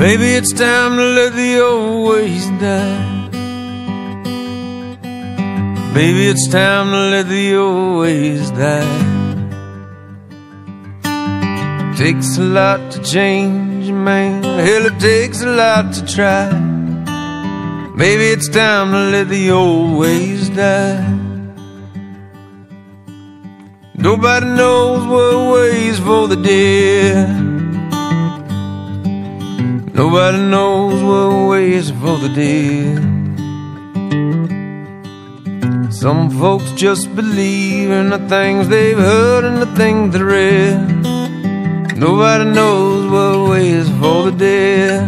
Maybe it's time to let the old ways die. Maybe it's time to let the old ways die. Takes a lot to change a man. Hell, it takes a lot to try. Maybe it's time to let the old ways die. Nobody knows what ways for the dead. Nobody knows what waits for the dead. Some folks just believe in the things they've heard and the things they read. Nobody knows what waits for the dead.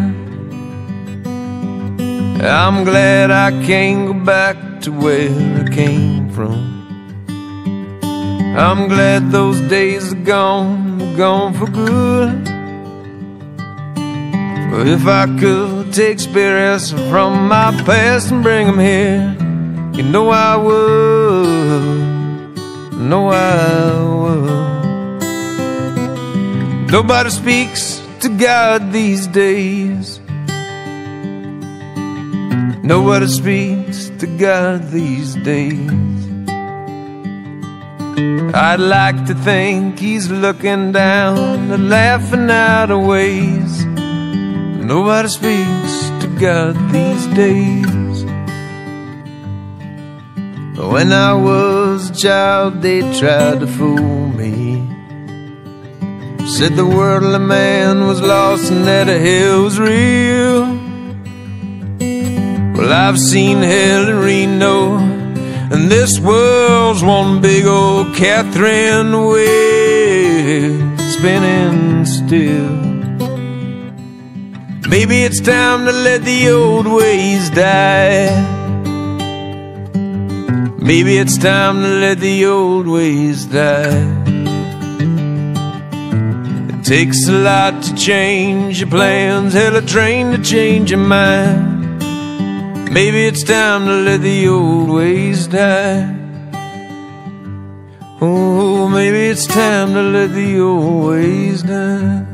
I'm glad I can't go back to where I came from. I'm glad those days are gone, gone for good. If I could take spirits from my past and bring them here, you know I would, know I would. Nobody speaks to God these days. Nobody speaks to God these days. I'd like to think he's looking down and laughing out of ways. Nobody speaks to God these days. When I was a child, they tried to fool me. Said the world of man was lost and that hell was real. Well, I've seen hell in Reno, and this world's one big old Catherine wheel spinning still. Maybe it's time to let the old ways die. Maybe it's time to let the old ways die. It takes a lot to change your plans, hell, a train to change your mind. Maybe it's time to let the old ways die. Oh, maybe it's time to let the old ways die.